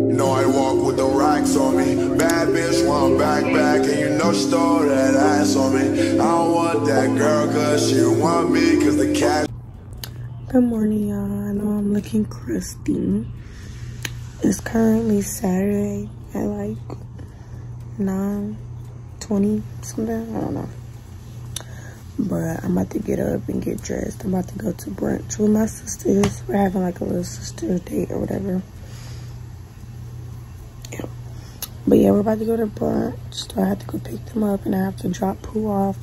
Know I walk with the racks on me. Bad bitch want back back, and you know she throw that ass on me. I don't want that girl, cause she want me, cause the cash. Good morning, y'all. I know I'm looking crusty. It's currently Saturday at like 9 20 something. I don't know. But I'm about to get up and get dressed. I'm about to go to brunch with my sisters. We're having like a little sister date or whatever. Yeah. But yeah, we're about to go to brunch. So I have to go pick them up and I have to drop Pooh off.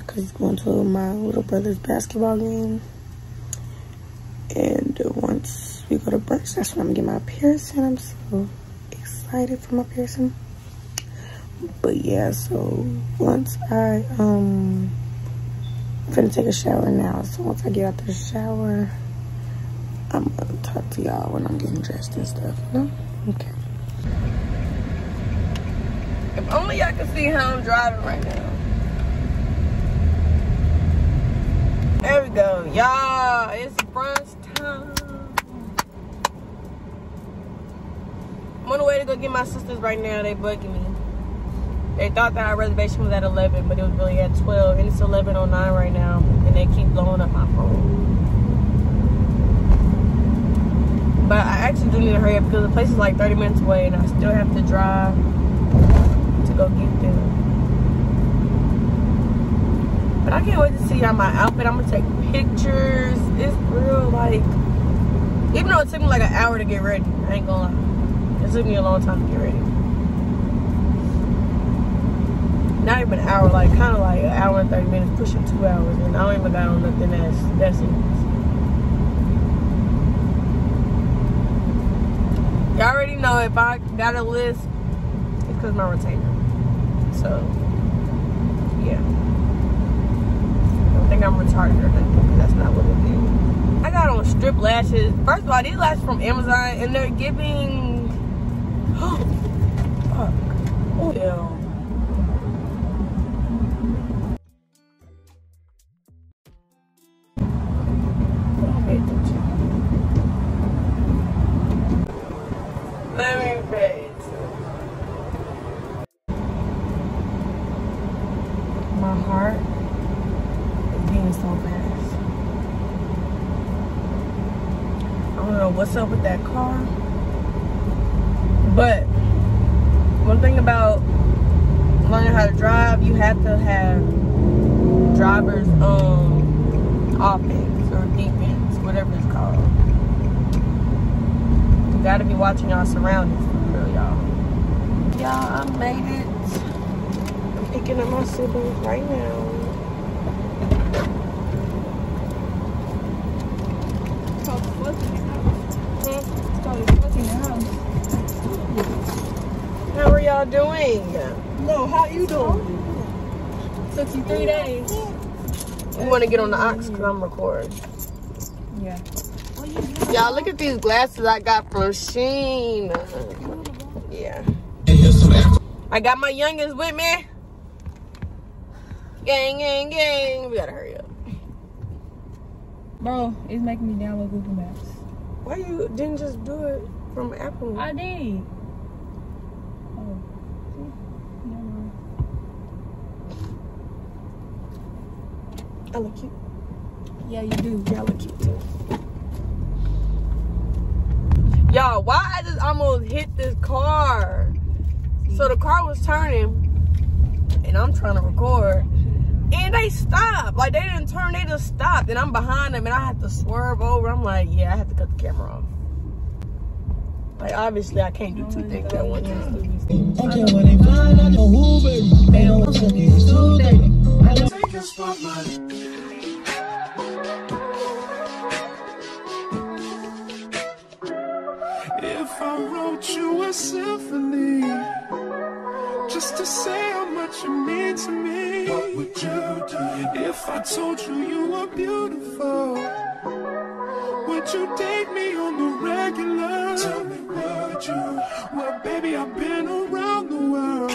Because he's going to my little brother's basketball game. And once we go to brunch, that's when I'm gonna get my piercing. I'm so excited for my piercing but yeah so once i um I'm gonna take a shower now so once i get out the shower i'm gonna talk to y'all when i'm getting dressed and stuff you know okay if only y'all can see how i'm driving right now. There we go y'all. It's brunch time. I'm on the way to go get my sisters right now. They bugging me. They thought that our reservation was at 11, but it was really at 12, and it's 11.09 right now, and they keep blowing up my phone. But I actually do need to hurry up because the place is like 30 minutes away, and I still have to drive go get them. But I can't wait to see y'all my outfit. I'm gonna take pictures. It's real like, even though it took me like an hour to get ready, I ain't gonna lie. It took me a long time to get ready not even an hour, like kind of like an hour and 30 minutes, pushing two hours. And I don't even got on nothing that's, that's it. Y'all already know if I got a list, it's because my retainer. So, yeah. I don't think I'm retarded or nothing, that's not what it is. I got on strip lashes. First of all, these lashes from Amazon, and they're giving... Oh, yeah. What's up with that car. But one thing about learning how to drive, you have to have driver's um offense or defense, whatever it's called. You gotta be watching y'all surroundings for real, y'all. Y'all, I made it. I'm picking up my siblings right now. How are y'all doing? No, how you doing? Took you three days. You want to get on the ox because I'm recording. Yeah. Y'all, look at these glasses I got from Shein. Yeah. I got my youngest with me. Gang, gang, gang. We gotta hurry up. Bro, it's making me download Google Maps. Why you didn't just do it from Apple? I did. I look cute. Yeah, you do. Y'all look cute too. Y'all, why I just almost hit this car? So the car was turning, and I'm trying to record, and they stopped. Like they didn't turn, they just stopped, and I'm behind them, and I had to swerve over. I'm like, yeah, I have to cut the camera off. Like obviously, I can't do two things at one say how much you mean to me. What would you do if I told you you were beautiful? Would you date me on the regular? Tell me, would you? Well, baby, I've been around the world,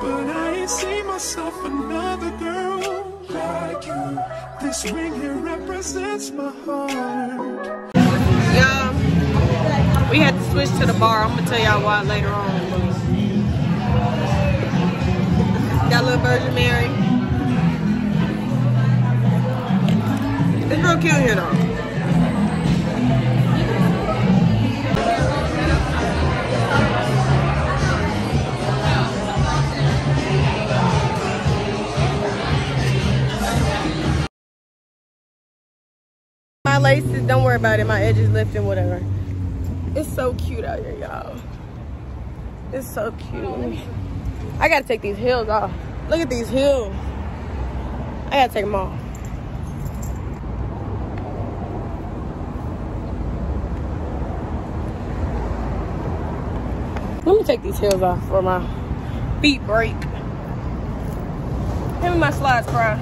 but I ain't seen myself another girl like you. This ring here represents my heart. Yeah We had to switch to the bar. I'm gonna tell y'all why later on. Virgin Mary. It's real cute here though. My laces, don't worry about it. My edges lifting, whatever. It's so cute out here, y'all. It's so cute. I gotta take these heels off. Look at these heels. I gotta take them off. Let me take these heels off for my feet break. Give me my slides, cry.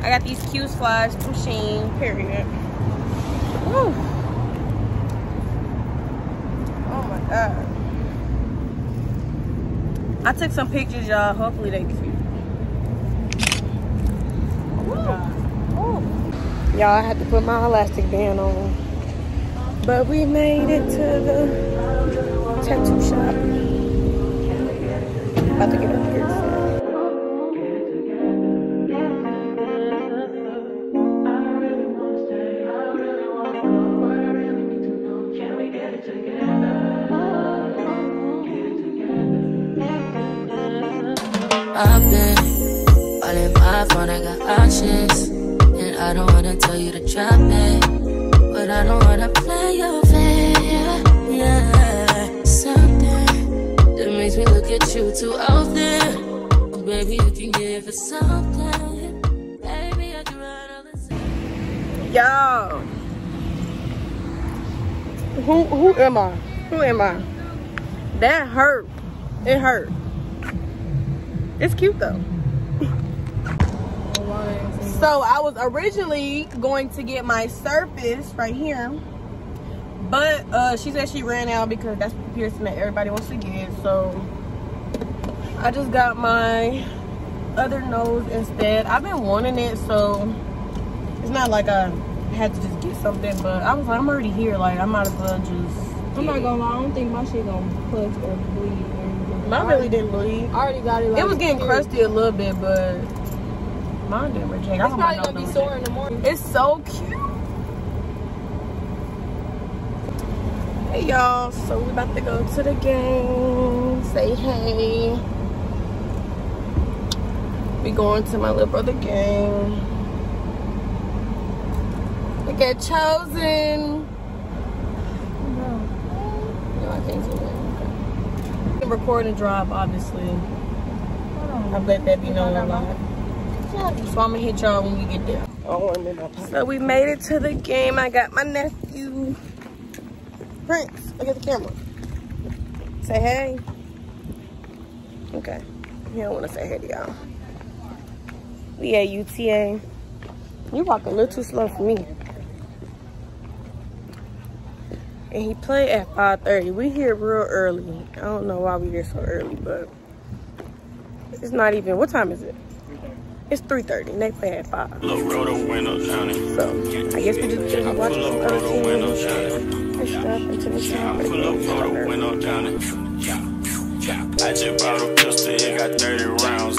I got these cute slides from period. Oh my god. I took some pictures, y'all. Hopefully they cute. Y'all, I had to put my elastic band on. But we made it to the tattoo shop. About to get a piercing. I've all in my phone, I got options. And I don't wanna tell you to drop it. But I don't wanna play your. Yeah, something that makes me look at you too often. Baby, you can give it something. Baby, I can run all the time. Y'all. Who who am I? Who am I? That hurt. It hurt. It's cute though. So I was originally going to get my surface right here. But uh, she said she ran out because that's the piercing that everybody wants to get. So I just got my other nose instead. I've been wanting it, so it's not like I had to just get something. But I was like, I'm already here. Like I might as well just. I'm not gonna lie, I don't think my shit gonna push or bleed. Mine really didn't bleed. I already got it. Like, It was getting crusty a little bit, but mine didn't reject. It's probably gonna be sore in the morning. It's so cute. Hey y'all, so we about to go to the game. Say hey. We going to my little brother game. Look get Chosen. No, No, I can't see that. Record and drive, obviously. I've let that be known a lot. So I'm gonna hit y'all when we get there. So we made it to the game. I got my nephew. Prince, look at the camera. Say hey. Okay. He don't wanna say hey to y'all. We at UTA. You walk a little too slow for me. And he played at 5.30. We here real early. I don't know why we here so early, but it's not even, what time is it? It's 3.30 and they play at 5. Low road window down it. So I guess we just watch some other the window teams and stuff until the time it. Pull up, roll the window down it. I just bought a pistol, it got 30 rounds.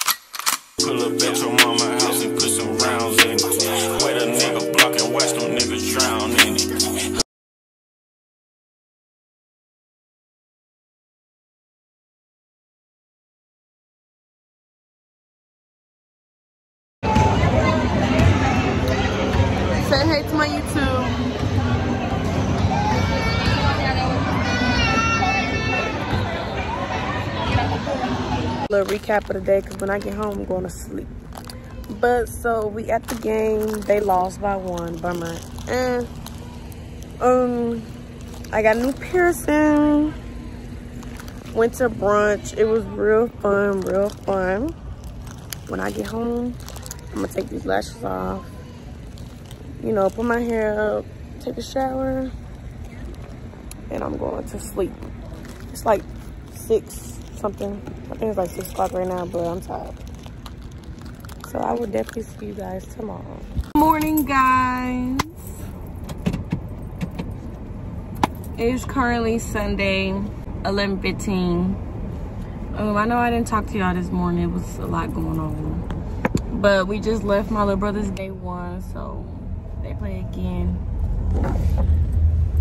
Pull up at your mama house hey to my YouTube. Little recap of the day because when I get home, I'm going to sleep. But so we at the game. They lost by one. Bummer. And um, I got a new piercing. Went to brunch. It was real fun, real fun. When I get home, I'm gonna take these lashes off you know, put my hair up, take a shower, and I'm going to sleep. It's like six something. I think it's like six o'clock right now, but I'm tired. So I will definitely see you guys tomorrow. Morning, guys. It's currently Sunday, 11:15. Um, I know I didn't talk to y'all this morning. It was a lot going on. But we just left my little brother's day one, so they play again.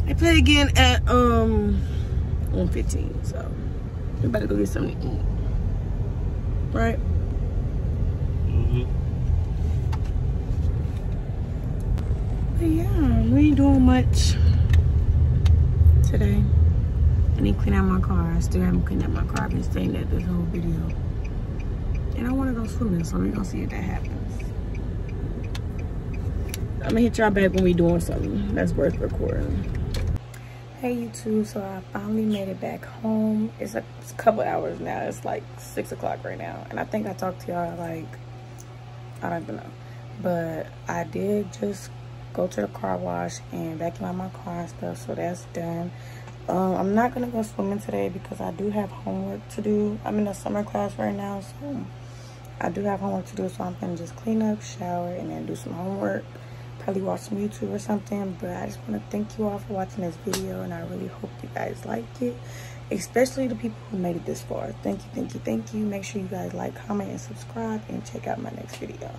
They play again at um 115. So we better go get something to eat. Right? Mm-hmm. But yeah, we ain't doing much today. I need to clean out my car. I still haven't cleaned out my car. I've been saying that this whole video. And I want to go swimming, so we're going to see if that happens. I'm to hit y'all back when we doing something that's worth recording. Hey YouTube, so I finally made it back home. It's a, it's a couple hours now. It's like 6 o'clock right now. And I think I talked to y'all like, I don't even know. But I did just go to the car wash and vacuum out my car and stuff. So that's done. Um, I'm not gonna go swimming today because I do have homework to do. I'm in a summer class right now, so I do have homework to do. So I'm gonna just clean up, shower, and then do some homework. Probably watch some YouTube or something. But I just want to thank you all for watching this video, and I really hope you guys liked it, especially the people who made it this far. Thank you, thank you, thank you. Make sure you guys like, comment, and subscribe, and check out my next video.